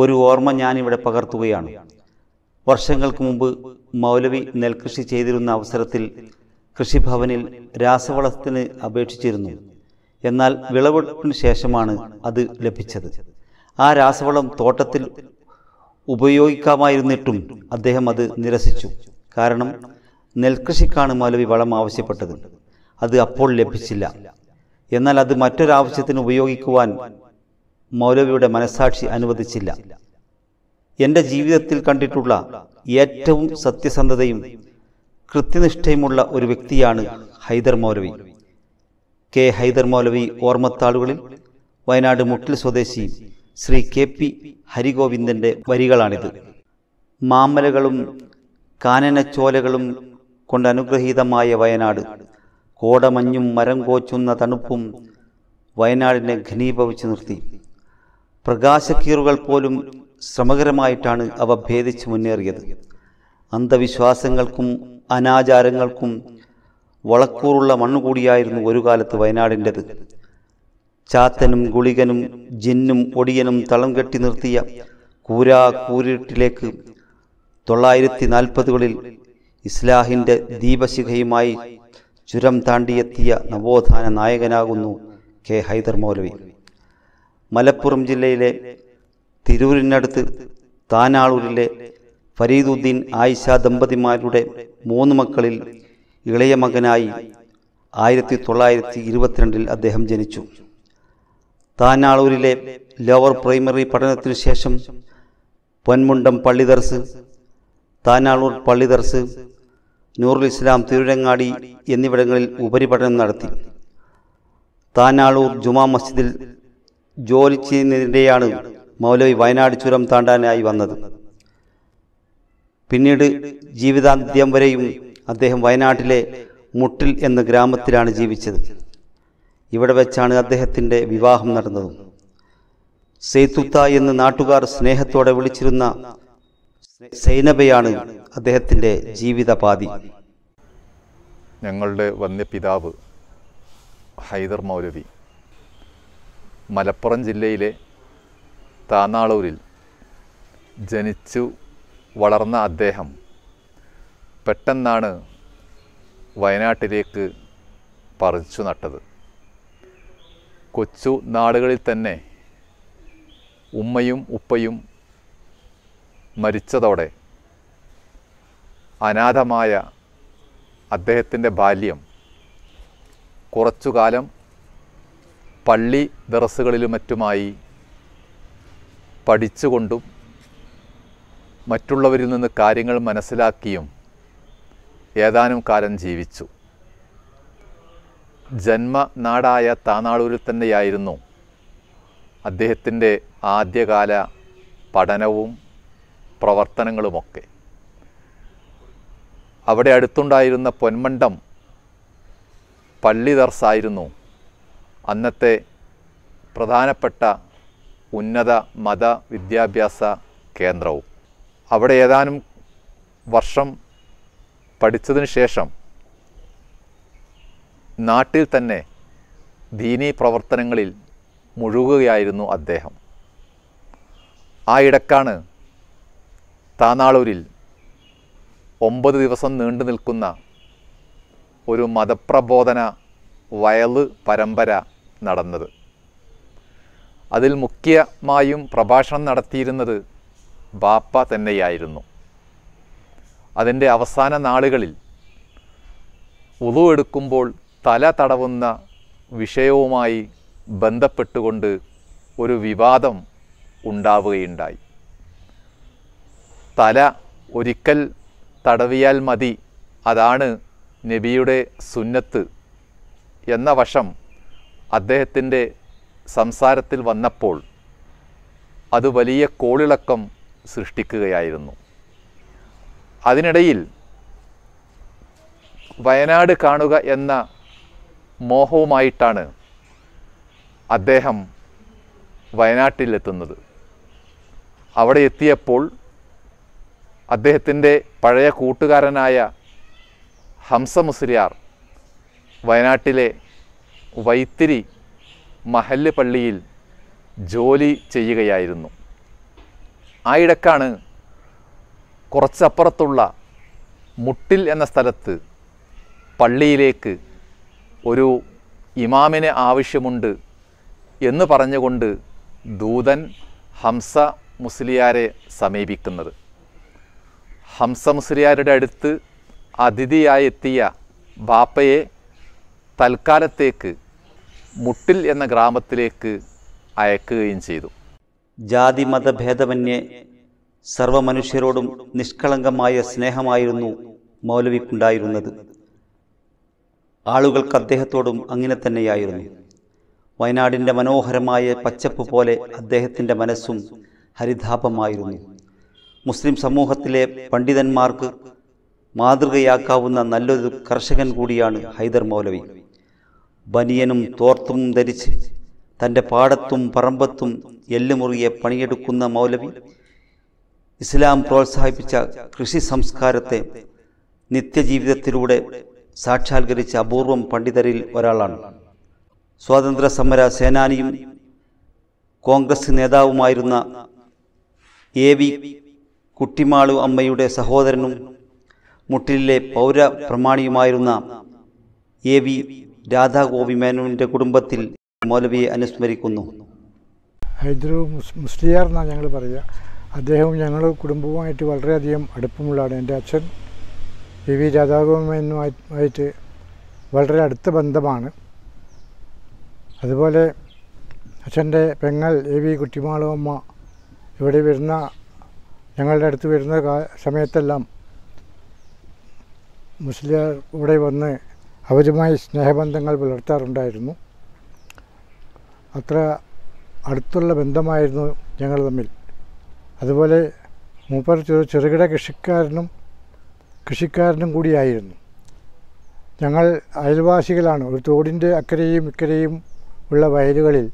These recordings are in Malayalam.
ഒരു ഓർമ്മ ഞാനിവിടെ പകർത്തുകയാണ്. വർഷങ്ങൾക്ക് മുമ്പ് മൗലവി നെൽകൃഷി ചെയ്തിരുന്ന അവസരത്തിൽ കൃഷിഭവനിൽ രാസവളത്തിന് അപേക്ഷിച്ചിരുന്നു. എന്നാൽ വിളവെടുപ്പിന് ശേഷമാണ് അത് ലഭിച്ചത്. ആ രാസവളം തോട്ടത്തിൽ ഉപയോഗിക്കാമായിരുന്നിട്ടും അദ്ദേഹം അത് നിരസിച്ചു. കാരണം നെൽകൃഷിക്കാണ് മൗലവി വളം ആവശ്യപ്പെട്ടത്. അത് അപ്പോൾ ലഭിച്ചില്ല. എന്നാൽ അത് മറ്റൊരാവശ്യത്തിന് ഉപയോഗിക്കുവാൻ മൗലവിയുടെ മനസാക്ഷി അനുവദിച്ചില്ല. എന്റെ ജീവിതത്തിൽ കണ്ടിട്ടുള്ള ഏറ്റവും സത്യസന്ധതയും കൃത്യനിഷ്ഠയുമുള്ള ഒരു വ്യക്തിയാണ് ഹൈദർ മൗലവി. കെ. ഹൈദർ മൗലവി ഓർമ്മത്താളുകളിൽ വയനാട് മുട്ടിൽ സ്വദേശി ശ്രീ കെ. പി. ഹരിഗോവിന്ദന്റെ വരികളാണിത്. മാമലകളും കാനനച്ചോലകളും കൊണ്ട് അനുഗ്രഹീതമായ വയനാട്. കോടമഞ്ഞും മരം കോച്ചുന്ന തണുപ്പും വയനാടിനെ ഘനീഭവിച്ചു നിർത്തി. പ്രകാശക്കീറുകൾ പോലും ശ്രമകരമായിട്ടാണ് അവ ഭേദിച്ച് മുന്നേറിയത്. അന്ധവിശ്വാസങ്ങൾക്കും അനാചാരങ്ങൾക്കും വളക്കൂറുള്ള മണ്ണുകൂടിയായിരുന്നു ഒരു കാലത്ത് വയനാടിന്റെത്. ചാത്തനും ഗുളികനും ജിന്നും ഒടിയനും തളം കെട്ടി നിർത്തിയ കൂരാ കൂരിട്ടിലേക്ക് തൊള്ളായിരത്തി നാൽപ്പതുകളിൽ ഇസ്ലാഹിന്റെ ദീപശിഖയുമായി ചുരം താണ്ടിയെത്തിയ നവോത്ഥാന നായകനാകുന്നു കെ ഹൈദർ മൗലവി. മലപ്പുറം ജില്ലയിലെ തിരൂരിനടുത്ത് താനാളൂരിലെ ഫരീദുദ്ദീൻ ആയിഷ ദമ്പതിമാരുടെ മൂന്ന് മക്കളിൽ ഇളയ മകനായി ആയിരത്തി തൊള്ളായിരത്തി ഇരുപത്തിരണ്ടിൽ അദ്ദേഹം ജനിച്ചു. താനാളൂരിലെ ലോവർ പ്രൈമറി പഠനത്തിനു ശേഷം പൊന്മുണ്ടം പള്ളിദർസ് താനാളൂർ പള്ളിദർസ് നൂറുൽ ഇസ്ലാം തിരുരങ്ങാടി എന്നിവിടങ്ങളിൽ ഉപരിപഠനം നടത്തി. താനാളൂർ ജുമാ മസ്ജിദിൽ ജോലി ചെയ്യുന്നതിനിടെയാണ് മൗലവി വയനാട് ചുരം താണ്ടാനായി വന്നത്. പിന്നീട് ജീവിതാന്ത്യം വരെയും അദ്ദേഹം വയനാട്ടിലെ മുട്ടിൽ എന്ന ഗ്രാമത്തിലാണ് ജീവിച്ചത്. ഇവിടെ വെച്ചാണ് അദ്ദേഹത്തിന്റെ വിവാഹം നടന്നതും. സെയ്ത്തുത്ത എന്ന് നാട്ടുകാർ സ്നേഹത്തോടെ വിളിച്ചിരുന്ന സൈനബയാണ് അദ്ദേഹത്തിന്റെ ജീവിതപാതി ഞങ്ങളുടെ വന്യപിതാവ് ഹൈദർ മൗലവി. മലപ്പുറം ജില്ലയിലെ താന്നാളൂരിൽ ജനിച്ചു വളർന്ന അദ്ദേഹം പെട്ടെന്നാണ് വയനാട്ടിലേക്ക് പറിച്ചു നട്ടത്. കൊച്ചു നാടുകളിൽ തന്നെ ഉമ്മയും ഉപ്പയും മരിച്ചതോടെ അനാഥമായ അദ്ദേഹത്തിന്റെ ബാല്യം കുറച്ചു കാലം പള്ളി ദറസുകളിലും മറ്റുമായി പഠിച്ചുകൊണ്ടും മറ്റുള്ളവരിൽ നിന്ന് കാര്യങ്ങൾ മനസ്സിലാക്കിയും ഏതാനും കാലം ജീവിച്ചു. ജന്മനാടായ താനാളൂരിൽ തന്നെയായിരുന്നു അദ്ദേഹത്തിന്റെ ആദ്യകാല പഠനവും പ്രവർത്തനങ്ങളുമൊക്കെ. അവിടെ അടുത്തുണ്ടായിരുന്ന പൊന്മണ്ടം പള്ളി ദർസായിരുന്നു അന്നത്തെ പ്രധാനപ്പെട്ട ഉന്നത മത വിദ്യാഭ്യാസ കേന്ദ്രവും. അവിടെ ഏതാനും വർഷം പഠിച്ചതിന് ശേഷം നാട്ടിൽ തന്നെ ദീനീ പ്രവർത്തനങ്ങളിൽ മുഴുകുകയായിരുന്നു അദ്ദേഹം. ആ ഇടക്കാണ് താനാളൂരിൽ ഒമ്പത് ദിവസം നീണ്ടു നിൽക്കുന്ന ഒരു മതപ്രബോധന വയൽ പരമ്പര നടന്നത്. അതിൽ മുഖ്യമായും പ്രഭാഷണം നടത്തിയിരുന്നത് ബാപ്പ തന്നെയായിരുന്നു. അതിന്റെ അവസാന നാളുകളിൽ ഉളുവെടുക്കുമ്പോൾ തല തടവുന്ന വിഷയവുമായി ബന്ധപ്പെട്ടുകൊണ്ട് ഒരു വിവാദം ഉണ്ടാവുകയുണ്ടായി. തല ഒരിക്കൽ തടവിയാൽ മതി അതാണ് നബിയുടെ സുന്നത്ത് എന്ന വശം അദ്ദേഹത്തിന്റെ സംസാരത്തിൽ വന്നപ്പോൾ അത് വലിയ കോളിളക്കം സൃഷ്ടിക്കുകയായിരുന്നു. അതിനിടയിൽ വയനാട് കാണുക എന്ന മോഹവുമായിട്ടാണ് അദ്ദേഹം വയനാട്ടിലെത്തുന്നത്. അവിടെ എത്തിയപ്പോൾ അദ്ദേഹത്തിന്റെ പഴയ കൂട്ടുകാരനായ ഹംസ മുസ്ലിയാർ വയനാട്ടിലെ വൈത്തിരി മഹല്ല് പള്ളിയിൽ ജോലി ചെയ്യുകയായിരുന്നു. ആ ഇടക്കാണ് കുറച്ചപ്പുറത്തുള്ള മുട്ടിൽ എന്ന സ്ഥലത്ത് പള്ളിയിലേക്ക് ഒരു ഇമാമിന് ആവശ്യമുണ്ട് എന്ന് പറഞ്ഞുകൊണ്ട് ദൂതൻ ഹംസ മുസ്ലിയാരെ സമീപിക്കുന്നത്. ഹംസ മുസ്ലിയാരുടെ അടുത്ത് അതിഥിയായെത്തിയ ബാപ്പയെ തൽക്കാലത്തേക്ക് മുട്ടിൽ എന്ന ഗ്രാമത്തിലേക്ക് അയക്കുകയും ചെയ്തു. ജാതി മതഭേദമന്യേ സർവമനുഷ്യരോടും നിഷ്കളങ്കമായ സ്നേഹമായിരുന്നു മൗലവിക്കുണ്ടായിരുന്നത്. ആളുകൾക്ക് അദ്ദേഹത്തോടും അങ്ങനെ തന്നെയായിരുന്നു. വയനാടിന്റെ മനോഹരമായ പച്ചപ്പ് പോലെ അദ്ദേഹത്തിന്റെ മനസ്സും ഹരിതാപമായിരുന്നു. മുസ്ലിം സമൂഹത്തിലെ പണ്ഡിതന്മാർക്ക് മാതൃകയാക്കാവുന്ന നല്ലൊരു കർഷകൻ കൂടിയാണ് ഹൈദർ മൗലവി. ബനിയനും തോർത്തും ധരിച്ച് തന്റെ പാടത്തും പറമ്പത്തും എല്ലുമുറിയെ പണിയെടുക്കുന്ന മൗലവി ഇസ്ലാം പ്രോത്സാഹിപ്പിച്ച കൃഷി സംസ്കാരത്തെ നിത്യജീവിതത്തിലൂടെ സാക്ഷാത്കരിച്ച അപൂർവം പണ്ഡിതരിൽ ഒരാളാണ്. സ്വാതന്ത്ര്യ സമര സേനാനിയും കോൺഗ്രസ് നേതാവുമായിരുന്ന എ വി കുട്ടിമാളു അമ്മയുടെ സഹോദരനും മുട്ടിലെ പൗര പ്രമാണിയുമായിരുന്ന എ വി രാധാഗോപി മേനോനിന്റെ കുടുംബത്തിൽ മൗലവിയെ അനുസ്മരിക്കുന്നു. ഹൈദരു മുസ്ലിയാർ എന്നാണ് ഞങ്ങൾ പറയുക. അദ്ദേഹവും ഞങ്ങൾ കുടുംബവുമായിട്ട് വളരെയധികം അടുപ്പമുള്ളതാണ്. എന്റെ അച്ഛൻ പി വി രാധാഗോപനുമായിട്ട് വളരെ അടുത്ത ബന്ധമാണ്. അതുപോലെ അച്ഛന്റെ പെങ്ങൾ എ വി കുട്ടിമാളമ്മ ഇവിടെ വരുന്ന ഞങ്ങളുടെ അടുത്ത് വരുന്ന സമയത്തെല്ലാം മുസ്ലിയാർ ഇവിടെ വന്ന് അവരുമായി സ്നേഹബന്ധങ്ങൾ പുലർത്താറുണ്ടായിരുന്നു. അത്ര അടുത്തുള്ള ബന്ധമായിരുന്നു ഞങ്ങൾ തമ്മിൽ. അതുപോലെ മൂപ്പർ ചെറു ചെറുകിട കൃഷിക്കാരനും കൃഷിക്കാരനും കൂടിയായിരുന്നു. ഞങ്ങൾ അയൽവാസികളാണ്. ഒരു തോടിന്റെ അക്കരയും ഇക്കരയും ഉള്ള വയലുകളിൽ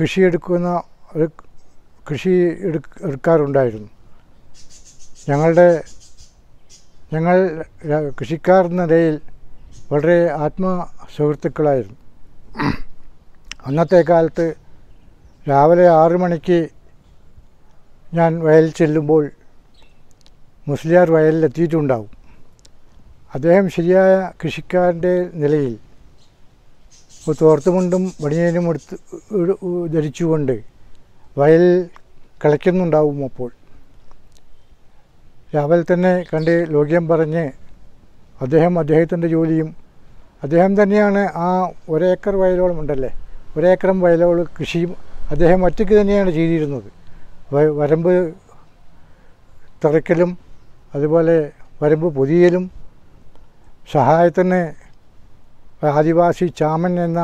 കൃഷിയെടുക്കുന്ന ഒരു കൃഷി എടുക്ക എടുക്കാറുണ്ടായിരുന്നു. ഞങ്ങളുടെ ഞങ്ങൾ കൃഷിക്കാർ എന്ന നിലയിൽ വളരെ ആത്മ സുഹൃത്തുക്കളായിരുന്നു. അന്നത്തെ കാലത്ത് രാവിലെ ആറു മണിക്ക് ഞാൻ വയലിൽ ചെല്ലുമ്പോൾ മുസ്ലിയാർ വയലിൽ എത്തിയിട്ടുണ്ടാവും അദ്ദേഹം ശരിയായ കൃഷിക്കാരന്റെ നിലയിൽ തോർത്തുമുണ്ടും ബണിയനും എടുത്ത് ധരിച്ചുകൊണ്ട് വയൽ കളിക്കുന്നുണ്ടാവും അപ്പോൾ. രാവിലെ തന്നെ കണ്ട് ലോക്യം പറഞ്ഞ് അദ്ദേഹം അദ്ദേഹത്തിന്റെ ജോലിയും അദ്ദേഹം തന്നെയാണ് ആ ഒരേക്കർ വയലോളം ഉണ്ടല്ലേ? ഒരേക്കറും വയലോളം കൃഷിയും അദ്ദേഹം ഒറ്റയ്ക്ക് തന്നെയാണ് ചെയ്തിരുന്നത്. വരമ്പ് തറയ്ക്കലും അതുപോലെ വരമ്പ് പൊതിയലും സഹായത്തിന് ആദിവാസി ചാമൻ എന്ന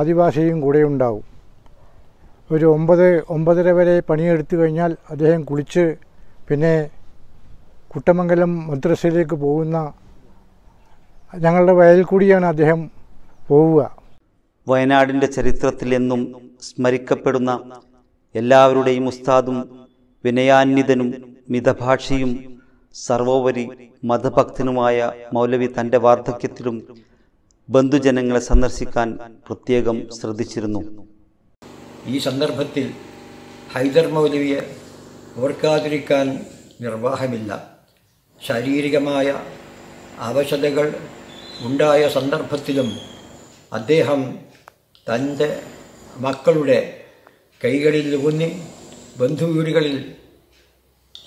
ആദിവാസിയും കൂടെ ഉണ്ടാവും. ഒരു ഒമ്പത് ഒമ്പതര വരെ പണിയെടുത്തു കഴിഞ്ഞാൽ അദ്ദേഹം കുളിച്ച് പിന്നെ കുട്ടമംഗലം മദ്രസയിലേക്ക് പോകുന്ന ഞങ്ങളുടെ വയലിൽ കൂടിയാണ് അദ്ദേഹം പോവുക. വയനാടിന്റെ ചരിത്രത്തിൽ എന്നും സ്മരിക്കപ്പെടുന്ന എല്ലാവരുടെയും ഉസ്താദും വിനയാന്വിതനും മിതഭാഷിയും സർവോപരി മതഭക്തനുമായ മൗലവി തന്റെ വാർദ്ധക്യത്തിലും ബന്ധുജനങ്ങളെ സന്ദർശിക്കാൻ പ്രത്യേകം ശ്രദ്ധിച്ചിരുന്നു. ഈ സന്ദർഭത്തിൽ ഹൈദർ മൗലവിയെ ഓർക്കാതിരിക്കാൻ നിർവാഹമില്ല. ശാരീരികമായ അവശതകൾ ഉണ്ടായ സന്ദർഭത്തിലും അദ്ദേഹം തന്റെ മക്കളുടെ കൈകളിൽ ഊന്നി ബന്ധുവീടുകളിൽ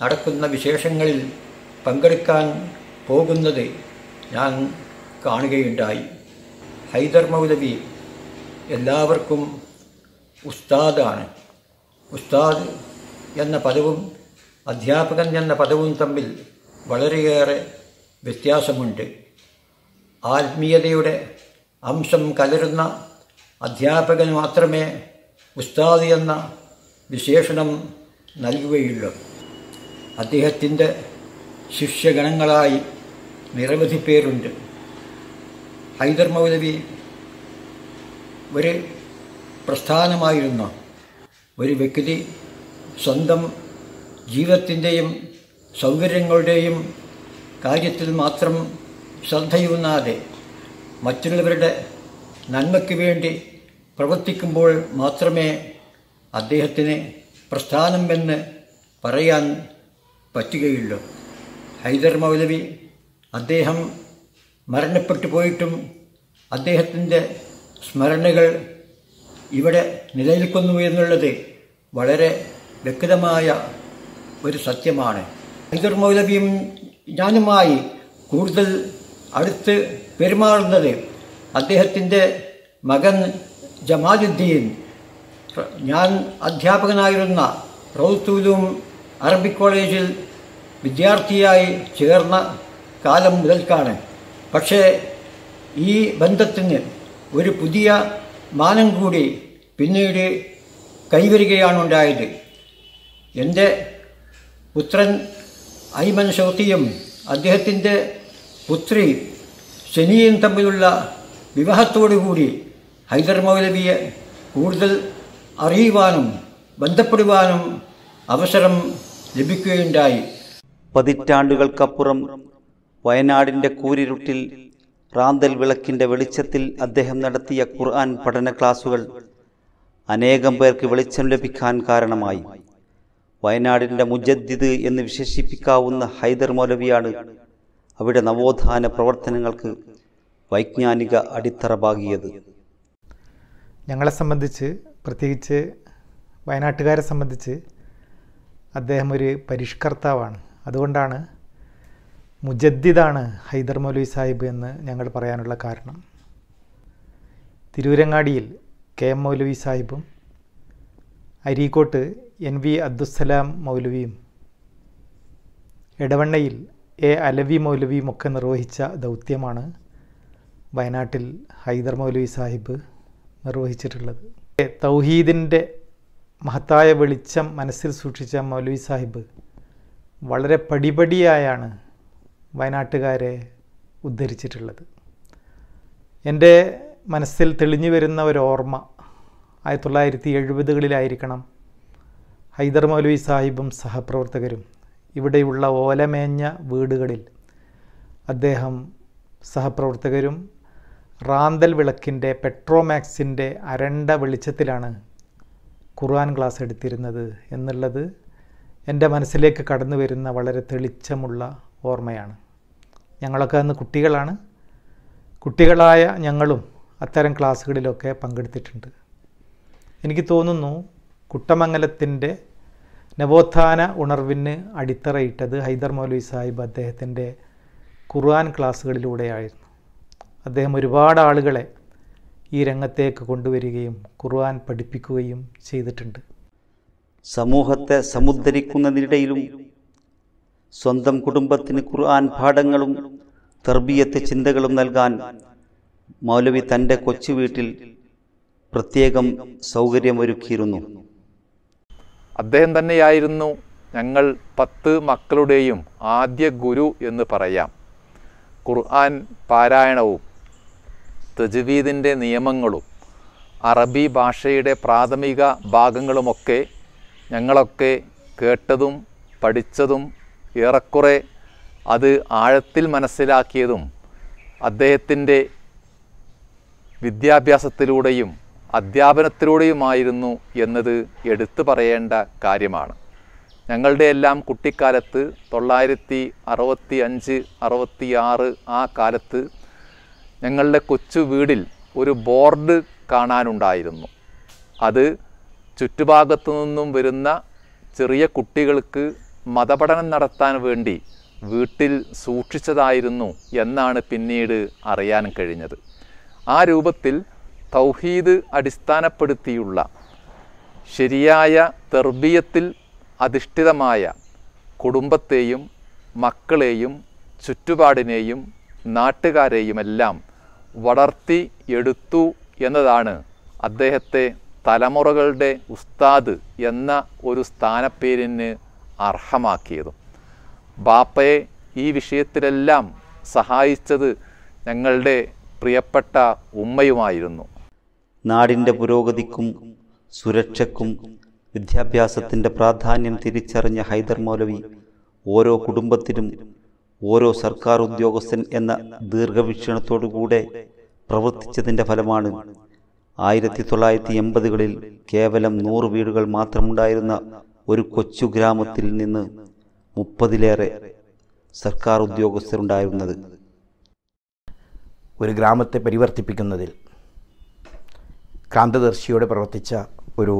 നടക്കുന്ന വിശേഷങ്ങളിൽ പങ്കെടുക്കാൻ പോകുന്നത് ഞാൻ കാണുകയുണ്ടായി. ഹൈദർ മൗലവി എല്ലാവർക്കും ഉസ്താദാണ്. ഉസ്താദ് എന്ന പദവും അധ്യാപകൻ എന്ന പദവും തമ്മിൽ വളരെയേറെ വ്യത്യാസമുണ്ട്. ആത്മീയതയുടെ അംശം കലരുന്ന അധ്യാപകന് മാത്രമേ ഉസ്താദ് എന്ന വിശേഷണം നൽകുകയുള്ളൂ. അദ്ദേഹത്തിന്റെ ശിഷ്യഗണങ്ങളായി നിരവധി പേരുണ്ട്. ഹൈദർ മൗലവി ഒരു പ്രസ്ഥാനമായിരുന്ന. ഒരു വ്യക്തി സ്വന്തം ജീവിതത്തിന്റെയും സൗകര്യങ്ങളുടെയും കാര്യത്തിൽ മാത്രം ശ്രദ്ധയൂന്നാതെ മറ്റുള്ളവരുടെ നന്മയ്ക്ക് വേണ്ടി പ്രവർത്തിക്കുമ്പോൾ മാത്രമേ അദ്ദേഹത്തിന് പ്രസ്ഥാനം എന്ന് പറയാൻ പറ്റുകയുള്ളൂ. ഹൈദർ മൗലവി അദ്ദേഹം മരണപ്പെട്ടു പോയിട്ടും അദ്ദേഹത്തിന്റെ സ്മരണകൾ ഇവിടെ നിലനിൽക്കുന്നു എന്നുള്ളത് വളരെ വ്യക്തമായ ഒരു സത്യമാണ്. ഹൈദർ മൗലവിയും ഞാനുമായി കൂടുതൽ അടുത്ത് പെരുമാറുന്നത് അദ്ദേഹത്തിന്റെ മകൻ ജമാലുദ്ദീൻ. ഞാൻ അധ്യാപകനായിരുന്ന റൗത്തൂലും അറബിക് കോളേജിൽ വിദ്യാർത്ഥിയായി ചേർന്ന കാലം മുതൽക്കാണ്. പക്ഷേ ഈ ബന്ധത്തിന് ഒരു പുതിയ മാനം കൂടി പിന്നീട് കൈവരികയാണുണ്ടായത്. എന്റെ പുത്രൻ ഐമൻ ഷൗത്തിയും അദ്ദേഹത്തിന്റെ പുത്രി ശനിയും തമ്മിലുള്ള വിവാഹത്തോടുകൂടി ഹൈദർ മൗലവിയെ കൂടുതൽ അറിയുവാനും ബന്ധപ്പെടുവാനും അവസരം ലഭിക്കുകയുണ്ടായി. പതിറ്റാണ്ടുകൾക്കപ്പുറം വയനാടിന്റെ കൂരിരുട്ടിൽ റാന്തൽ വിളക്കിന്റെ വെളിച്ചത്തിൽ അദ്ദേഹം നടത്തിയ ഖുർആൻ പഠന ക്ലാസുകൾ അനേകം പേർക്ക് വെളിച്ചം ലഭിക്കാൻ കാരണമായി. വയനാടിന്റെ മുജദ്ദിദ് എന്ന് വിശേഷിപ്പിക്കാവുന്ന ഹൈദർ മൗലവിയാണ് അവിടെ നവോത്ഥാന പ്രവർത്തനങ്ങൾക്ക് വൈജ്ഞാനിക അടിത്തറ പാകിയത് ഞങ്ങളെ സംബന്ധിച്ച് പ്രത്യേകിച്ച് വയനാട്ടുകാരെ സംബന്ധിച്ച് അദ്ദേഹം ഒരു പരിഷ്കർത്താവാണ്. അതുകൊണ്ടാണ് മുജദ്ദിദാണ് ഹൈദർ മൗലവി സാഹിബ് എന്ന് ഞങ്ങൾ പറയാനുള്ള കാരണം. തിരൂരങ്ങാടിയിൽ കെ എം മൗലവി സാഹിബും അരീക്കോട്ട് എൻ വി അബ്ദുസ്സലാം മൗലവിയും എടവണ്ണയിൽ എ അലവി മൗലവിയും ഒക്കെ നിർവഹിച്ച ദൗത്യമാണ് വയനാട്ടിൽ ഹൈദർ മൗലവി സാഹിബ് നിർവഹിച്ചിട്ടുള്ളത്. തൗഹീദിന്റെ മഹത്തായ വെളിച്ചം മനസ്സിൽ സൂക്ഷിച്ച മൗലവി സാഹിബ് വളരെ പടിപടിയായാണ് വയനാട്ടുകാരെ ഉദ്ധരിച്ചിട്ടുള്ളത്. എന്റെ മനസ്സിൽ തെളിഞ്ഞു വരുന്ന ഒരു ഓർമ്മ ആയിരത്തി തൊള്ളായിരത്തി എഴുപതുകളിലായിരിക്കണം ഹൈദർ മൗലവി സാഹിബും സഹപ്രവർത്തകരും ഇവിടെയുള്ള ഓലമേഞ്ഞ വീടുകളിൽ അദ്ദേഹം സഹപ്രവർത്തകരും റാന്തൽ വിളക്കിന്റെ പെട്രോമാക്സിന്റെ അരണ്ട വെളിച്ചത്തിലാണ് ഖുർആൻ ക്ലാസ് എടുത്തിരുന്നത് എന്നുള്ളത് എന്റെ മനസ്സിലേക്ക് കടന്നു വരുന്ന വളരെ തെളിച്ചമുള്ള ഓർമ്മയാണ്. ഞങ്ങളൊക്കെ അന്ന് കുട്ടികളാണ്. കുട്ടികളായ ഞങ്ങളും അത്തരം ക്ലാസ്സുകളിലൊക്കെ പങ്കെടുത്തിട്ടുണ്ട്. എനിക്ക് തോന്നുന്നു കുട്ടമംഗലത്തിന്റെ നവോത്ഥാന ഉണർവിന് അടിത്തറയിട്ടത് ഹൈദർ മൗലവി സാഹിബ് അദ്ദേഹത്തിന്റെ ഖുർആൻ ക്ലാസ്സുകളിലൂടെയായിരുന്നു. അദ്ദേഹം ഒരുപാട് ആളുകളെ ഈ രംഗത്തേക്ക് കൊണ്ടുവരികയും ഖുർആൻ പഠിപ്പിക്കുകയും ചെയ്തിട്ടുണ്ട്. സമൂഹത്തെ സമുദ്ധരിക്കുന്നതിനിടയിലും സ്വന്തം കുടുംബത്തിന് ഖുർആൻ പാഠങ്ങളും തർബീയത്ത് ചിന്തകളും നൽകാൻ മൗലവി തന്റെ കൊച്ചു വീട്ടിൽ പ്രത്യേകം സൗകര്യമൊരുക്കിയിരുന്നു. അദ്ദേഹം തന്നെയായിരുന്നു ഞങ്ങൾ പത്ത് മക്കളുടെയും ആദ്യ ഗുരു എന്ന് പറയാം. ഖുർആൻ പാരായണവും തജ്വീദിന്റെ നിയമങ്ങളും അറബി ഭാഷയുടെ പ്രാഥമിക ഭാഗങ്ങളുമൊക്കെ ഞങ്ങളൊക്കെ കേട്ടതും പഠിച്ചതും ഏറെക്കുറെ അത് ആഴത്തിൽ മനസ്സിലാക്കിയതും അദ്ദേഹത്തിന്റെ വിദ്യാഭ്യാസത്തിലൂടെയും അധ്യാപനത്തിലൂടെയുമായിരുന്നു എന്നത് എടുത്തു പറയേണ്ട കാര്യമാണ്. ഞങ്ങളുടെ എല്ലാം കുട്ടിക്കാലത്ത് തൊള്ളായിരത്തി അറുപത്തി അഞ്ച് അറുപത്തിയാറ് ആ കാലത്ത് ഞങ്ങളുടെ കൊച്ചു വീടിൽ ഒരു ബോർഡ് കാണാനുണ്ടായിരുന്നു. അത് ചുറ്റുഭാഗത്തു നിന്നും വരുന്ന ചെറിയ കുട്ടികൾക്ക് മതപഠനം നടത്താൻ വേണ്ടി വീട്ടിൽ സൂക്ഷിച്ചതായിരുന്നു എന്നാണ് പിന്നീട് അറിയാൻ കഴിഞ്ഞത്. ആ രൂപത്തിൽ തൗഹീദ് അടിസ്ഥാനപ്പെടുത്തിയുള്ള ശരിയായ തെർബീയത്തിൽ അധിഷ്ഠിതമായ കുടുംബത്തെയും മക്കളെയും ചുറ്റുപാടിനെയും നാട്ടുകാരെയുമെല്ലാം വളർത്തി എടുത്തു എന്നതാണ് അദ്ദേഹത്തെ തലമുറകളുടെ ഉസ്താദ് എന്ന ഒരു സ്ഥാനപ്പേരിന് അർഹമാക്കിയതും. ബാപ്പയെ ഈ വിഷയത്തിലെല്ലാം സഹായിച്ചത് ഞങ്ങളുടെ പ്രിയപ്പെട്ട ഉമ്മയുമായിരുന്നു. നാടിന്റെ പുരോഗതിക്കും സുരക്ഷയ്ക്കും വിദ്യാഭ്യാസത്തിന്റെ പ്രാധാന്യം തിരിച്ചറിഞ്ഞ ഹൈദർ മൗലവി ഓരോ കുടുംബത്തിനും ഓരോ സർക്കാർ ഉദ്യോഗസ്ഥൻ എന്ന ദീർഘവീക്ഷണത്തോടുകൂടെ പ്രവർത്തിച്ചതിന്റെ ഫലമാണ് ആയിരത്തി തൊള്ളായിരത്തി എൺപതുകളിൽ കേവലം നൂറ് വീടുകൾ മാത്രമുണ്ടായിരുന്ന ഒരു കൊച്ചു ഗ്രാമത്തിൽ നിന്ന് മുപ്പതിലേറെ സർക്കാർ ഉദ്യോഗസ്ഥരുണ്ടായിരുന്നത്. ഒരു ഗ്രാമത്തെ പരിവർത്തിപ്പിക്കുന്നതിൽ ക്രാന്തദർശിയോടെ പ്രവർത്തിച്ച ഒരു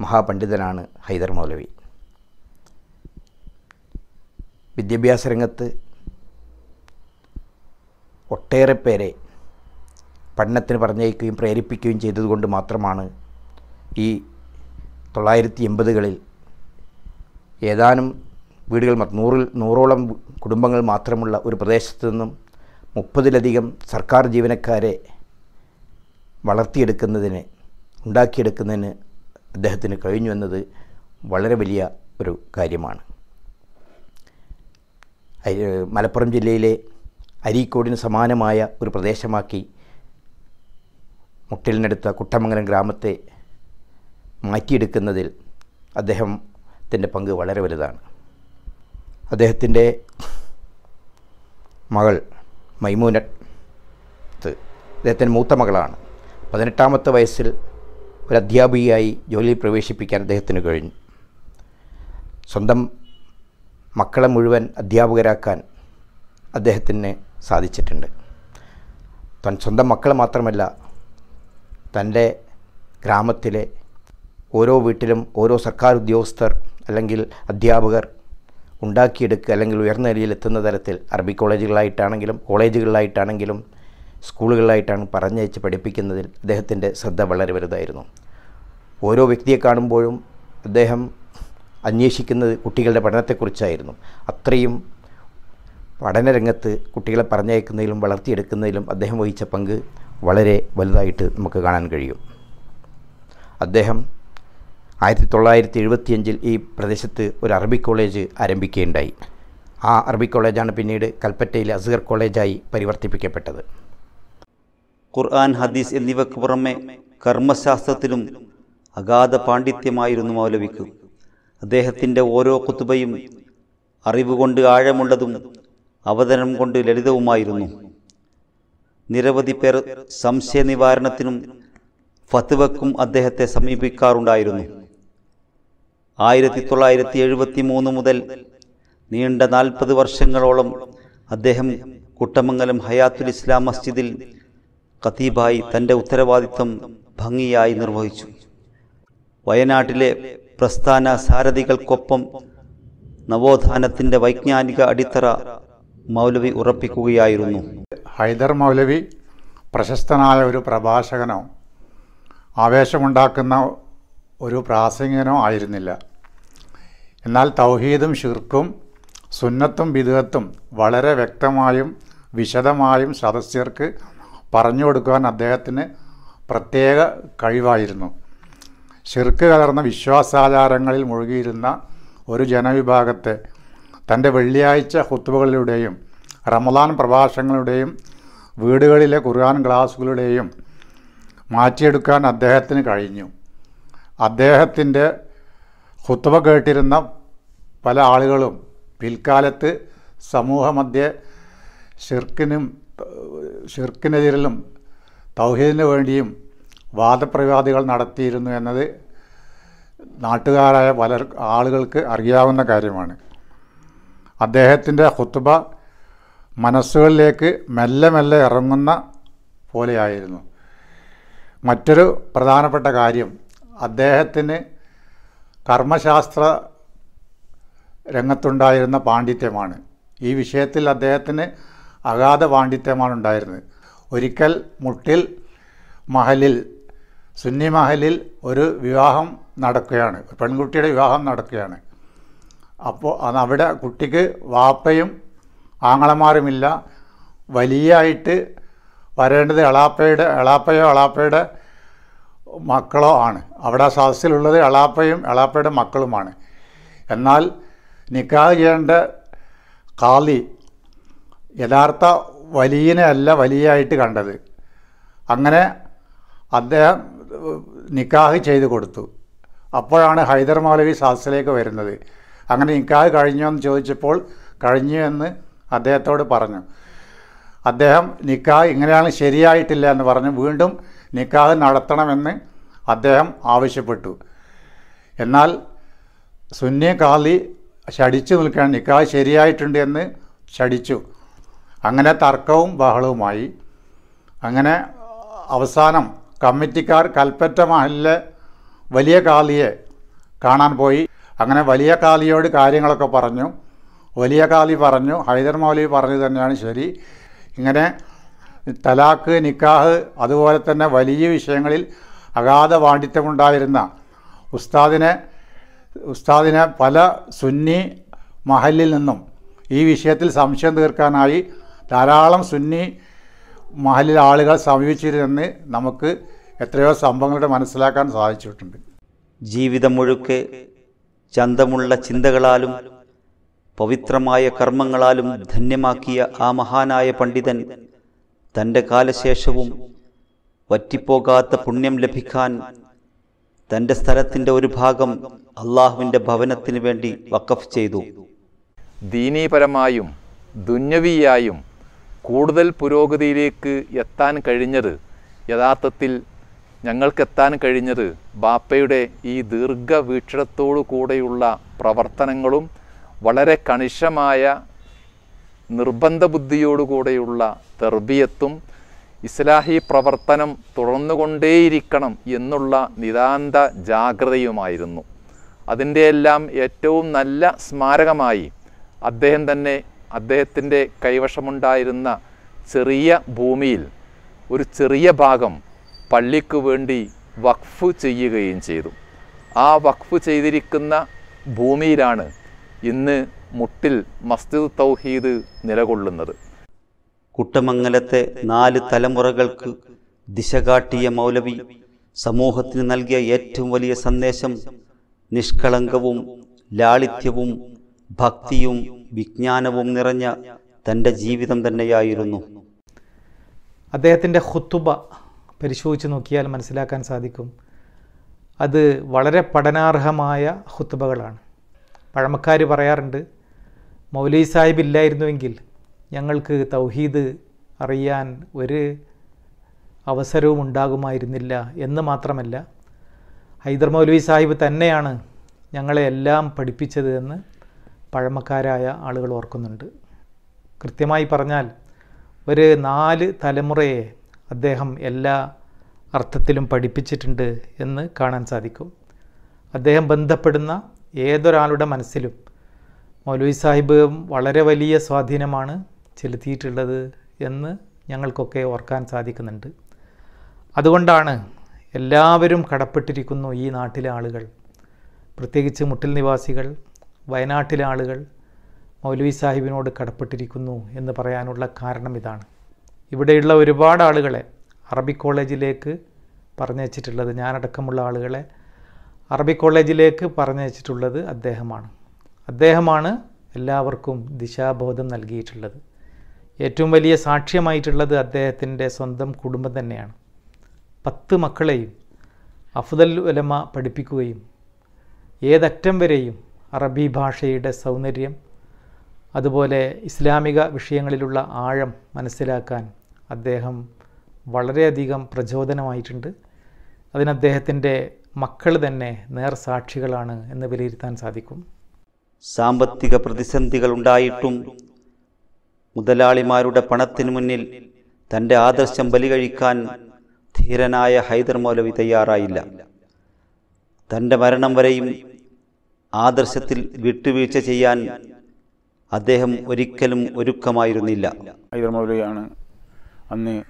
മഹാപണ്ഡിതനാണ് ഹൈദർ മൗലവി. വിദ്യാഭ്യാസ രംഗത്ത് ഒട്ടേറെ പേരെ പഠനത്തിന് പറഞ്ഞയക്കുകയും പ്രേരിപ്പിക്കുകയും ചെയ്തതുകൊണ്ട് മാത്രമാണ് ഈ തൊള്ളായിരത്തി എൺപതുകളിൽ ഏതാനും വീടുകൾ നൂറിൽ നൂറോളം കുടുംബങ്ങൾ മാത്രമുള്ള ഒരു പ്രദേശത്തു നിന്നും മുപ്പതിലധികം സർക്കാർ ജീവനക്കാരെ വളർത്തിയെടുക്കുന്നതിന് ഉണ്ടാക്കിയെടുക്കുന്നതിന് അദ്ദേഹത്തിന് കഴിഞ്ഞു എന്നത് വളരെ വലിയ ഒരു കാര്യമാണ്. മലപ്പുറം ജില്ലയിലെ അരീക്കോടിന് സമാനമായ ഒരു പ്രദേശമാക്കി മുട്ടിലിനടുത്ത കുട്ടമംഗലം ഗ്രാമത്തെ മാറ്റിയെടുക്കുന്നതിൽ അദ്ദേഹത്തിന്റെ പങ്ക് വളരെ വലുതാണ്. അദ്ദേഹത്തിന്റെ മകൾ മൈമൂനത്ത് അദ്ദേഹത്തിന്റെ മൂത്ത മകളാണ്. പതിനെട്ടാമത്തെ വയസ്സിൽ ഒരു അധ്യാപികയായി ജോലിയിൽ പ്രവേശിപ്പിക്കാൻ അദ്ദേഹത്തിന് കഴിഞ്ഞു. സ്വന്തം മക്കളെ മുഴുവൻ അധ്യാപകരാക്കാൻ അദ്ദേഹത്തിന് സാധിച്ചിട്ടുണ്ട്. തൻ സ്വന്തം മക്കളെ മാത്രമല്ല തന്റെ ഗ്രാമത്തിലെ ഓരോ വീട്ടിലും ഓരോ സർക്കാർ ഉദ്യോഗസ്ഥർ അല്ലെങ്കിൽ അധ്യാപകർ ഉണ്ടാക്കിയെടുക്കുക അല്ലെങ്കിൽ ഉയർന്ന നിലയിൽ എത്തുന്ന തരത്തിൽ അറബി കോളേജുകളായിട്ടാണെങ്കിലും കോളേജുകളിലായിട്ടാണെങ്കിലും സ്കൂളുകളിലായിട്ടാണ് പറഞ്ഞയച്ച് പഠിപ്പിക്കുന്നതിൽ അദ്ദേഹത്തിന്റെ ശ്രദ്ധ വളരെ വലുതായിരുന്നു. ഓരോ വ്യക്തിയെ കാണുമ്പോഴും അദ്ദേഹം അന്വേഷിക്കുന്നത് കുട്ടികളുടെ പഠനത്തെക്കുറിച്ചായിരുന്നു. അത്രയും പഠനരംഗത്ത് കുട്ടികളെ പറഞ്ഞയക്കുന്നതിലും വളർത്തിയെടുക്കുന്നതിലും അദ്ദേഹം വഹിച്ച പങ്ക് വളരെ വലുതായിട്ട് നമുക്ക് കാണാൻ കഴിയും. അദ്ദേഹം ആയിരത്തി തൊള്ളായിരത്തി എഴുപത്തിയഞ്ചിൽ ഈ പ്രദേശത്ത് ഒരു അറബി കോളേജ് ആരംഭിക്കുകയുണ്ടായി. ആ അറബി കോളേജാണ് പിന്നീട് കൽപ്പറ്റയിലെ അസ്ഗർ കോളേജായി പരിവർത്തിപ്പിക്കപ്പെട്ടത്. ഖുർആൻ ഹദീസ് എന്നിവയ്ക്ക് പുറമെ കർമ്മശാസ്ത്രത്തിലും അഗാധ പാണ്ഡിത്യമായിരുന്നു മൗലവിക്ക്. അദ്ദേഹത്തിന്റെ ഓരോ കുത്തുബയും അറിവുകൊണ്ട് ആഴമുള്ളതും അവതരണം കൊണ്ട് ലളിതവുമായിരുന്നു. നിരവധി പേർ സംശയ നിവാരണത്തിനും ഫത്വക്കും അദ്ദേഹത്തെ സമീപിക്കാറുണ്ടായിരുന്നു. ആയിരത്തി തൊള്ളായിരത്തി എഴുപത്തി മൂന്ന് മുതൽ നീണ്ട നാൽപ്പത് വർഷങ്ങളോളം അദ്ദേഹം കുട്ടമംഗലം ഹയാത്തുൽ ഇസ്ലാം മസ്ജിദിൽ ഖത്തീബായി തന്റെ ഉത്തരവാദിത്വം ഭംഗിയായി നിർവഹിച്ചു. വയനാട്ടിലെ പ്രസ്ഥാന സാരഥികൾക്കൊപ്പം നവോത്ഥാനത്തിന്റെ വൈജ്ഞാനിക അടിത്തറ മൗലവി ഉറപ്പിക്കുകയായിരുന്നു. ഹൈദർ മൗലവി പ്രശസ്തനായ ഒരു പ്രഭാഷകനോ ആവേശമുണ്ടാക്കുന്ന ഒരു പ്രാസംഗികനോ ആയിരുന്നില്ല. എന്നാൽ തൗഹീദും ഷിർക്കും സുന്നത്തും ബിദുഹത്തും വളരെ വ്യക്തമായും വിശദമായും സദസ്യർക്ക് പറഞ്ഞു കൊടുക്കുവാൻ അദ്ദേഹത്തിന് പ്രത്യേക കഴിവായിരുന്നു. ശിർക്ക് കലർന്ന വിശ്വാസാചാരങ്ങളിൽ മുഴുകിയിരുന്ന ഒരു ജനവിഭാഗത്തെ തന്റെ വെള്ളിയാഴ്ച ഹുത്തുബകളിലൂടെയും റമദാൻ പ്രഭാഷണങ്ങളുടെയും വീടുകളിലെ ഖുർആൻ ക്ലാസുകളുടെയും മാറ്റിയെടുക്കാൻ അദ്ദേഹത്തിന് കഴിഞ്ഞു. അദ്ദേഹത്തിന്റെ ഹുത്തുവ കേട്ടിരുന്ന പല ആളുകളും പിൽക്കാലത്ത് സമൂഹമധ്യേ ഷിർക്കിനും ഷിർക്കിനെതിരിലും തൗഹീദിന് വേണ്ടിയും വാദപ്രതിവാദികൾ നടത്തിയിരുന്നു എന്നത് നാട്ടുകാരായ പല ആളുകൾക്ക് അറിയാവുന്ന കാര്യമാണ്. അദ്ദേഹത്തിന്റെ ഹുത്തുബ മനസ്സുകളിലേക്ക് മെല്ലെ മെല്ലെ ഇറങ്ങുന്ന പോലെയായിരുന്നു. മറ്റൊരു പ്രധാനപ്പെട്ട കാര്യം അദ്ദേഹത്തിന് കർമ്മശാസ്ത്ര രംഗത്തുണ്ടായിരുന്ന പാണ്ഡിത്യമാണ്. ഈ വിഷയത്തിൽ അദ്ദേഹത്തിന് അഗാധ പാണ്ഡിത്യമാണ് ഉണ്ടായിരുന്നത്. ഒരിക്കൽ മുട്ടിൽ മഹലിൽ സുന്നി മഹലിൽ ഒരു വിവാഹം നടക്കുകയാണ്. പെൺകുട്ടിയുടെ വിവാഹം നടക്കുകയാണ്. അപ്പോൾ അവിടെ കുട്ടിക്ക് വാപ്പയും ആങ്ങളമാരുമില്ല. വലിയായിട്ട് വരേണ്ടത് എളാപ്പയുടെ എളാപ്പയോ എളാപ്പയുടെ മക്കളോ ആണ്. അവിടെ സദസ്സിലുള്ളത് എളാപ്പയും എളാപ്പയുടെ മക്കളുമാണ്. എന്നാൽ നിക്കാഹ് ചെയ്യേണ്ട കാളി യഥാർത്ഥ വലിയനെ അല്ല വലിയായിട്ട് കണ്ടത്. അങ്ങനെ അദ്ദേഹം നിക്കാഹ് ചെയ്ത് കൊടുത്തു. അപ്പോഴാണ് ഹൈദർ മൗലവി സാസിലേക്ക് വരുന്നത്. അങ്ങനെ നിക്കാഹ് കഴിഞ്ഞോ എന്ന് ചോദിച്ചപ്പോൾ കഴിഞ്ഞു എന്ന് അദ്ദേഹത്തോട് പറഞ്ഞു. അദ്ദേഹം നിക്കാഹ് ഇങ്ങനെയാണ് ശരിയായിട്ടില്ല എന്ന് പറഞ്ഞു. വീണ്ടും നിക്കാഹ് നടത്തണമെന്ന് അദ്ദേഹം ആവശ്യപ്പെട്ടു. എന്നാൽ സുന്നി കാലി ശടിച്ചു നിൽക്കാൻ നിക്കാഹ് ശരിയായിട്ടുണ്ട് എന്ന് ശടിച്ചു അങ്ങനെ തർക്കവും ബഹളവുമായി. അങ്ങനെ അവസാനം കമ്മിറ്റിക്കാർ കൽപ്പറ്റ മഹലിലെ വലിയ കാളിയെ കാണാൻ പോയി. അങ്ങനെ വലിയ കാളിയോട് കാര്യങ്ങളൊക്കെ പറഞ്ഞു. വലിയ കാളി പറഞ്ഞു. ഹൈദർ മൗലി പറഞ്ഞു തന്നെയാണ് ശരി. ഇങ്ങനെ തലാക്ക് നിക്കാഹ് അതുപോലെ തന്നെ വലിയ വിഷയങ്ങളിൽ അഗാധ പാണ്ഡിത്യമുണ്ടായിരുന്ന ഉസ്താദിനെ ഉസ്താദിനെ പല സുന്നി മഹലിൽ നിന്നും ഈ വിഷയത്തിൽ സംശയം തീർക്കാനായി ധാരാളം സുന്നി മഹലിൽ ആളുകൾ സമീപിച്ചിരുന്നെന്ന് നമുക്ക് എത്രയോ സംഭവങ്ങളുടെ മനസ്സിലാക്കാൻ സാധിച്ചിട്ടുണ്ട്. ജീവിതം മുഴുക്കെ ചന്തമുള്ള ചിന്തകളാലും പവിത്രമായ കർമ്മങ്ങളാലും ധന്യമാക്കിയ ആ മഹാനായ പണ്ഡിതൻ തന്റെ കാലശേഷവും വറ്റിപ്പോകാത്ത പുണ്യം ലഭിക്കാൻ തന്റെ സ്ഥലത്തിന്റെ ഒരു ഭാഗം അള്ളാഹുവിന്റെ ഭവനത്തിന് വേണ്ടി വഖഫ് ചെയ്തു. ദീനീപരമായും ദുന്യവിയായും കൂടുതൽ പുരോഗതിയിലേക്ക് എത്താൻ കഴിഞ്ഞത് യഥാർത്ഥത്തിൽ ഞങ്ങൾക്കെത്താൻ കഴിഞ്ഞത് ബാപ്പയുടെ ഈ ദീർഘവീക്ഷണത്തോടു കൂടെയുള്ള പ്രവർത്തനങ്ങളും വളരെ കണിശമായ നിർബന്ധ ബുദ്ധിയോടുകൂടെയുള്ള തെർബിയത്തും ഇസ്ലാഹി പ്രവർത്തനം തുടർന്നുകൊണ്ടേയിരിക്കണം എന്നുള്ള നിതാന്ത ജാഗ്രതയുമായിരുന്നു. അതിന്റെ എല്ലാം ഏറ്റവും നല്ല സ്മാരകമായി അദ്ദേഹം തന്നെ അദ്ദേഹത്തിന്റെ കൈവശമുണ്ടായിരുന്ന ചെറിയ ഭൂമിയിൽ ഒരു ചെറിയ ഭാഗം പള്ളിക്ക് വേണ്ടി വഖഫ് ചെയ്യുകയും ചെയ്തു. ആ വഖഫ് ചെയ്തിരിക്കുന്ന ഭൂമിയിലാണ് ഇന്ന് മുട്ടിൽ മസ്ജിദ് തൗഹീദ് നിലകൊള്ളുന്നത്. കുട്ടമംഗലത്തെ നാല് തലമുറകൾക്ക് ദിശ കാട്ടിയ മൗലവി സമൂഹത്തിന് നൽകിയ ഏറ്റവും വലിയ സന്ദേശം നിഷ്കളങ്കവും ലാളിത്യവും ഭക്തിയും വിജ്ഞാനവും നിറഞ്ഞ തന്റെ ജീവിതം തന്നെയായിരുന്നു. അദ്ദേഹത്തിന്റെ ഹുത്തുബ പരിശോധിച്ച് നോക്കിയാൽ മനസ്സിലാക്കാൻ സാധിക്കും. അത് വളരെ പഠനാർഹമായ ഹുത്തുബകളാണ് പഴമക്കാർ പറയാറുണ്ട് മൗലൈ സാഹിബ് ഇല്ലായിരുന്നുവെങ്കിൽ ഞങ്ങൾക്ക് തൗഹീദ് അറിയാൻ ഒരു അവസരവും ഉണ്ടാകുമായിരുന്നില്ല എന്ന് മാത്രമല്ല ഹൈദർ മൗലവി സാഹിബ് തന്നെയാണ് ഞങ്ങളെ എല്ലാം പഠിപ്പിച്ചത് എന്ന് പഴമക്കാരായ ആളുകൾ ഓർക്കുന്നുണ്ട്. കൃത്യമായി പറഞ്ഞാൽ ഒരു നാല് തലമുറയെ അദ്ദേഹം എല്ലാ അർത്ഥത്തിലും പഠിപ്പിച്ചിട്ടുണ്ട് എന്ന് കാണാൻ സാധിക്കും. അദ്ദേഹം ബന്ധപ്പെടുന്ന ഏതൊരാളുടെ മനസ്സിലും മൗലവി സാഹിബ് വളരെ വലിയ സ്വാധീനമാണ് ചെലുത്തിയിട്ടുള്ളത് എന്ന് ഞങ്ങൾക്കൊക്കെ ഓർക്കാൻ സാധിക്കുന്നുണ്ട്. അതുകൊണ്ടാണ് എല്ലാവരും കടപ്പെട്ടിരിക്കുന്നു ഈ നാട്ടിലെ ആളുകൾ. പ്രത്യേകിച്ച് മുട്ടിൽ നിവാസികൾ വയനാട്ടിലെ ആളുകൾ മൗലവി സാഹിബിനോട് കടപ്പെട്ടിരിക്കുന്നു എന്ന് പറയാനുള്ള കാരണം ഇതാണ്. ഇവിടെയുള്ള ഒരുപാട് ആളുകളെ അറബി കോളേജിലേക്ക് പറഞ്ഞയച്ചിട്ടുള്ളത് ഞാനടക്കമുള്ള ആളുകളെ അറബി കോളേജിലേക്ക് പറഞ്ഞയച്ചിട്ടുള്ളത് അദ്ദേഹമാണ്. അദ്ദേഹമാണ് എല്ലാവർക്കും ദിശാബോധം നൽകിയിട്ടുള്ളത്. ഏറ്റവും വലിയ സാക്ഷ്യമായിട്ടുള്ളത് അദ്ദേഹത്തിന്റെ സ്വന്തം കുടുംബം തന്നെയാണ്. പത്ത് മക്കളെയും അഫ്ദൽ ഉലമ പഠിപ്പിക്കുകയും ഏതറ്റം വരെയും അറബി ഭാഷയുടെ സൗന്ദര്യം അതുപോലെ ഇസ്ലാമിക വിഷയങ്ങളിലുള്ള ആഴം മനസ്സിലാക്കാൻ അദ്ദേഹം വളരെയധികം പ്രചോദനമായിട്ടുണ്ട്. അതിന് അദ്ദേഹത്തിന്റെ മക്കൾ തന്നെ നേർ സാക്ഷികളാണ് എന്ന് വിലയിരുത്താൻ സാധിക്കും. സാമ്പത്തിക പ്രതിസന്ധികൾ ഉണ്ടായിട്ടും മുതലാളിമാരുടെ പണത്തിന് മുന്നിൽ തന്റെ ആദർശം ബലികഴിക്കാൻ ധീരനായ ഹൈദർ മൗലവി തയ്യാറായില്ല. തന്റെ മരണം വരെയും ആദർശത്തിൽ വിട്ടുവീഴ്ച ചെയ്യാൻ അദ്ദേഹം ഒരിക്കലും ഒരുക്കമായിരുന്നില്ല. ഹൈദർ മൗലവിയാണ് അന്ന്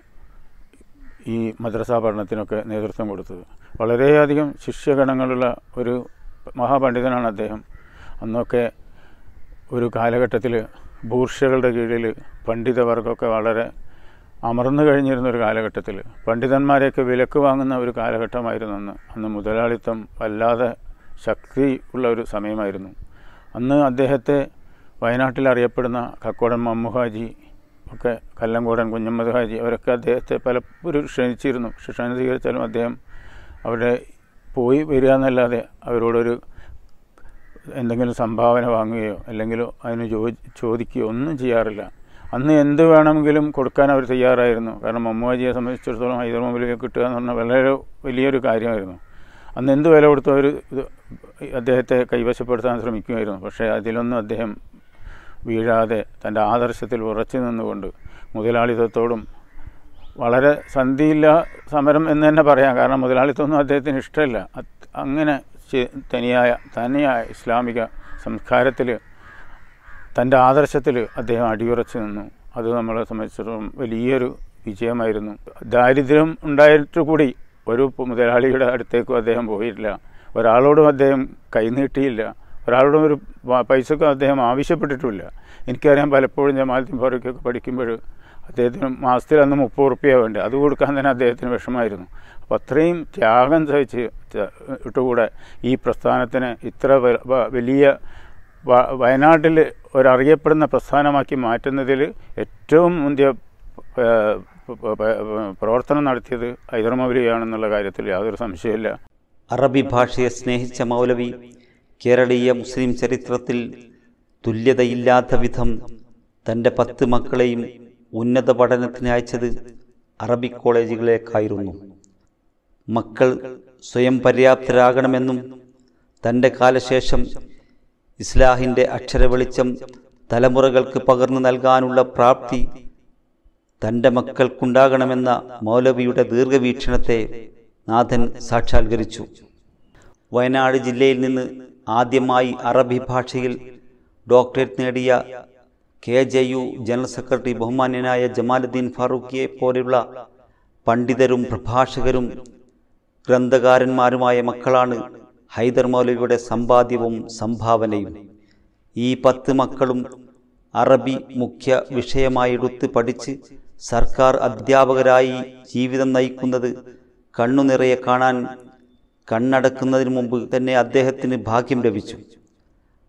ഈ മദ്രസ പഠനത്തിനൊക്കെ നേതൃത്വം കൊടുത്തത്. വളരെയധികം ശിഷ്യഗണങ്ങളുള്ള ഒരു മഹാപണ്ഡിതനാണ് അദ്ദേഹം. അന്നൊക്കെ ഒരു കാലഘട്ടത്തിൽ ബൂർഷകളുടെ കീഴിൽ പണ്ഡിതവർഗമൊക്കെ വളരെ അമർന്നു കഴിഞ്ഞിരുന്ന ഒരു കാലഘട്ടത്തിൽ പണ്ഡിതന്മാരെയൊക്കെ വിലക്ക് വാങ്ങുന്ന ഒരു കാലഘട്ടമായിരുന്നു അന്ന്. അന്ന് മുതലാളിത്തം വല്ലാതെ ശക്തി ഉള്ള ഒരു സമയമായിരുന്നു. അന്ന് അദ്ദേഹത്തെ വയനാട്ടിൽ അറിയപ്പെടുന്ന കക്കോടൻ മമ്മുഹാജി ഒക്കെ കല്ലങ്കോടൻ കുഞ്ഞമ്മദ് ഹാജി അവരൊക്കെ അദ്ദേഹത്തെ പലപ്പോഴും ക്ഷണിച്ചിരുന്നു. ക്ഷണം സ്വീകരിച്ചാലും അദ്ദേഹം അവിടെ പോയി വരിക എന്നല്ലാതെ അവരോടൊരു എന്തെങ്കിലും സംഭാവന വാങ്ങുകയോ അല്ലെങ്കിൽ അതിന് ചോദിക്കുകയോ ഒന്നും ചെയ്യാറില്ല. അന്ന് എന്ത് വേണമെങ്കിലും കൊടുക്കാൻ അവർ തയ്യാറായിരുന്നു. കാരണം മമ്മുവാജിയെ സംബന്ധിച്ചിടത്തോളം ഹൈദർ മൊബൈലിൽ കിട്ടുക എന്ന് പറഞ്ഞാൽ വളരെ വലിയൊരു കാര്യമായിരുന്നു. അന്ന് എന്ത് വില കൊടുത്തു അവർ അദ്ദേഹത്തെ കൈവശപ്പെടുത്താൻ ശ്രമിക്കുമായിരുന്നു. പക്ഷേ അതിലൊന്നും അദ്ദേഹം വീഴാതെ തന്റെ ആദർശത്തിൽ ഉറച്ചു നിന്നുകൊണ്ട് മുതലാളിത്തത്തോടും വളരെ സന്ധിയില്ല സമരം എന്ന് തന്നെ പറയാം. കാരണം മുതലാളിത്തമൊന്നും അദ്ദേഹത്തിന് ഇഷ്ടമില്ല. അങ്ങനെ തനിയായ തനിയായ ഇസ്ലാമിക സംസ്കാരത്തിൽ തന്റെ ആദർശത്തിൽ അദ്ദേഹം അടിയുറച്ചു നിന്നു. അത് നമ്മളെ സംബന്ധിച്ചിടത്തോളം വലിയൊരു വിജയമായിരുന്നു. ദാരിദ്ര്യം ഉണ്ടായിട്ട് കൂടി ഒരു മുതലാളിയുടെ അടുത്തേക്കും അദ്ദേഹം പോയിട്ടില്ല ഒരാളോടും അദ്ദേഹം കൈനീട്ടിയില്ല ഒരാളോടും ഒരു പൈസക്കും അദ്ദേഹം ആവശ്യപ്പെട്ടിട്ടുമില്ല. എനിക്കറിയാം പലപ്പോഴും ജമാലത്തിൻ ഫോറയ്ക്കൊക്കെ പഠിക്കുമ്പോൾ അദ്ദേഹത്തിന് മാസത്തിൽ അന്ന് മുപ്പത് റുപ്യ വേണ്ട? അത് കൊടുക്കാൻ തന്നെ അദ്ദേഹത്തിന് വിഷമമായിരുന്നു. അപ്പോൾ അത്രയും ത്യാഗം സഹിച്ച് ഇട്ടുകൂടെ ഈ പ്രസ്ഥാനത്തിന് ഇത്ര വലിയ വയനാട്ടിൽ ഒരറിയപ്പെടുന്ന പ്രസ്ഥാനമാക്കി മാറ്റുന്നതിൽ ഏറ്റവും മുന്തിയ പ്രവർത്തനം നടത്തിയത് ഹൈദർമൗലിയാണെന്നുള്ള കാര്യത്തിൽ യാതൊരു സംശയമില്ല അറബി ഭാഷയെ സ്നേഹിച്ച മൗലവി കേരളീയ മുസ്ലിം ചരിത്രത്തിൽ തുല്യതയില്ലാത്ത വിധം തന്റെ പത്ത് മക്കളെയും ഉന്നത പഠനത്തിന് അയച്ചത് അറബി കോളേജുകളിലേക്കായിരുന്നു. മക്കൾ സ്വയം പര്യാപ്തരാകണമെന്നും തന്റെ കാലശേഷം ഇസ്ലാഹിന്റെ അക്ഷരവെളിച്ചം തലമുറകൾക്ക് പകർന്നു നൽകാനുള്ള പ്രാപ്തി തന്റെ മക്കൾക്കുണ്ടാകണമെന്ന മൗലവിയുടെ ദീർഘവീക്ഷണത്തെ നാഥൻ സാക്ഷാത്കരിച്ചു. വയനാട് ജില്ലയിൽ നിന്ന് ആദ്യമായി അറബി ഭാഷയിൽ ഡോക്ടറേറ്റ് നേടിയ K J U general secretary ബഹുമാന്യനായ ജമാലുദ്ദീൻ ഫാറൂഖിയെ പോലെയുള്ള പണ്ഡിതരും പ്രഭാഷകരും ഗ്രന്ഥകാരന്മാരുമായ മക്കളാണ് ഹൈദർ മൗലവിയുടെ സമ്പാദ്യവും സംഭാവനയും. ഈ പത്ത് മക്കളും അറബി മുഖ്യ വിഷയമായി എടുത്ത് പഠിച്ച് സർക്കാർ അധ്യാപകരായി ജീവിതം നയിക്കുന്നത് കണ്ണു നിറയെ കാണാൻ കണ്ണടക്കുന്നതിന് മുമ്പ് തന്നെ അദ്ദേഹത്തിന് ഭാഗ്യം ലഭിച്ചു.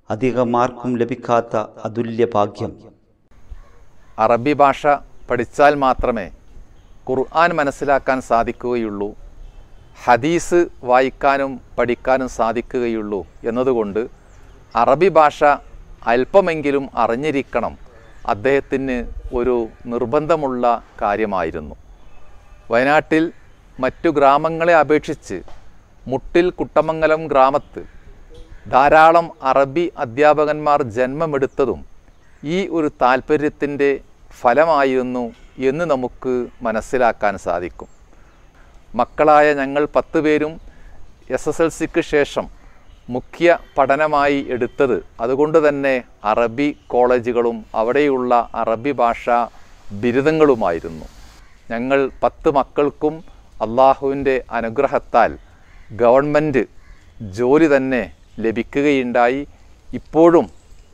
അധികം മാർക്കും ലഭിക്കാത്ത അതുല്യ ഭാഗ്യം. അറബി ഭാഷ പഠിച്ചാൽ മാത്രമേ ഖുർആൻ മനസ്സിലാക്കാൻ സാധിക്കുകയുള്ളൂ ഹദീസ് വായിക്കാനും പഠിക്കാനും സാധിക്കുകയുള്ളൂ എന്നതുകൊണ്ട് അറബി ഭാഷ അല്പമെങ്കിലും അറിഞ്ഞിരിക്കണം. അദ്ദേഹത്തിന് ഒരു നിർബന്ധമുള്ള കാര്യമായിരുന്നു. വയനാട്ടിൽ മറ്റു ഗ്രാമങ്ങളെ അപേക്ഷിച്ച് മുട്ടിൽ കുട്ടമംഗലം ഗ്രാമത്ത് ധാരാളം അറബി അധ്യാപകന്മാർ ജന്മമെടുത്തതും ഈ ഒരു താല്പര്യത്തിന്റെ ഫലമായിരുന്നു എന്ന് നമുക്ക് മനസ്സിലാക്കാൻ സാധിക്കും. മക്കളായ ഞങ്ങൾ പത്ത് പേരും എസ് എസ് എൽ സിക്ക് ശേഷം മുഖ്യ പഠനമായി എടുത്തത്. അതുകൊണ്ട് തന്നെ അറബി കോളേജുകളും അവിടെയുള്ള അറബി ഭാഷ ബിരുദങ്ങളുമായിരുന്നു. ഞങ്ങൾ പത്ത് മക്കൾക്കും അള്ളാഹുവിന്റെ അനുഗ്രഹത്താൽ ഗവൺമെന്റ് ജോലി തന്നെ ലഭിക്കുകയുണ്ടായി. ഇപ്പോഴും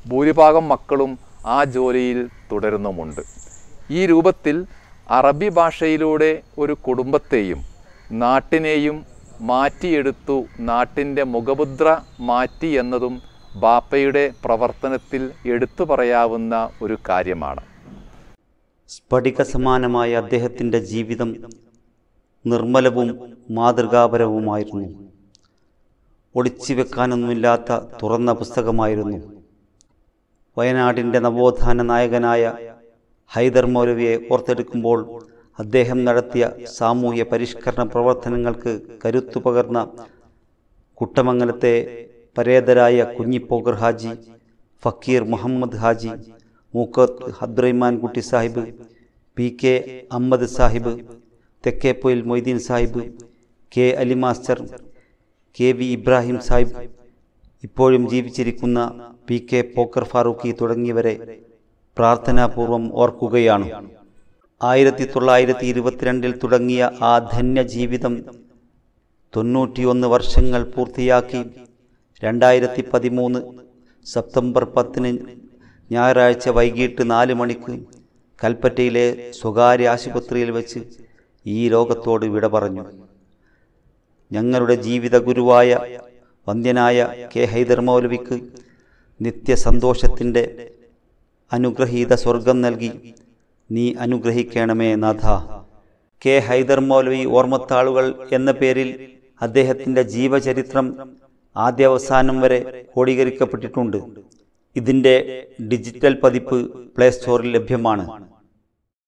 ഭൂരിഭാഗം മക്കളും ആ ജോലിയിൽ തുടരുന്നുമുണ്ട്. ഈ രൂപത്തിൽ അറബി ഭാഷയിലൂടെ ഒരു കുടുംബത്തെയും നാട്ടിനെയും മാറ്റിയെടുത്തു. നാട്ടിന്റെ മുഖമുദ്ര മാറ്റി എന്നതും ബാപ്പയുടെ പ്രവർത്തനത്തിൽ എടുത്തു പറയാവുന്ന ഒരു കാര്യമാണ്. സ്ഫടിക സമാനമായ അദ്ദേഹത്തിന്റെ ജീവിതം നിർമ്മലവും മാതൃകാപരവുമായിരുന്നു. ഒളിച്ചു വെക്കാനൊന്നുമില്ലാത്ത തുറന്ന പുസ്തകമായിരുന്നു. വയനാടിന്റെ നവോത്ഥാന നായകനായ ഹൈദർ മൗലവിയെ ഓർത്തെടുക്കുമ്പോൾ അദ്ദേഹം നടത്തിയ സാമൂഹ്യ പരിഷ്കരണ പ്രവർത്തനങ്ങൾക്ക് കരുത്തു പകർന്ന കുട്ടമംഗലത്തെ പരേതരായ കുഞ്ഞിപ്പോഗർ ഹാജി ഫക്കീർ Muhammad Haji Mookkath Abdurahiman Kutty Sahib P K Ahammed Sahib Thekkepoyil Moideen Sahib K Ali master K V Ibrahim Sahib ഇപ്പോഴും ജീവിച്ചിരിക്കുന്ന പി കെ പോക്കർ ഫാറൂഖി തുടങ്ങിയവരെ പ്രാർത്ഥനാപൂർവം ഓർക്കുകയാണ്. ആയിരത്തി തൊള്ളായിരത്തി ഇരുപത്തിരണ്ടിൽ തുടങ്ങിയ ആ ധന്യ ജീവിതം തൊണ്ണൂറ്റിയൊന്ന് വർഷങ്ങൾ പൂർത്തിയാക്കി രണ്ടായിരത്തി പതിമൂന്ന് സെപ്റ്റംബർ പത്തിന് ഞായറാഴ്ച വൈകിട്ട് നാല് മണിക്ക് കൽപ്പറ്റയിലെ സ്വകാര്യ ആശുപത്രിയിൽ വെച്ച് ഈ ലോകത്തോട് വിട പറഞ്ഞു. ഞങ്ങളുടെ ജീവിത ഗുരുവായ വന്ദ്യനായ കെ. ഹൈദർ മൗലവിക്ക് നിത്യസന്തോഷത്തിന്റെ അനുഗ്രഹീത സ്വർഗം നൽകി നീ അനുഗ്രഹിക്കണമേ നാഥ. കെ. ഹൈദർ മൗലവി ഓർമ്മത്താളുകൾ എന്ന പേരിൽ അദ്ദേഹത്തിന്റെ ജീവചരിത്രം ആദ്യാവസാനം വരെ ക്രോഡീകരിക്കപ്പെട്ടിട്ടുണ്ട്. ഇതിന്റെ ഡിജിറ്റൽ പതിപ്പ് പ്ലേ സ്റ്റോറിൽ ലഭ്യമാണ്.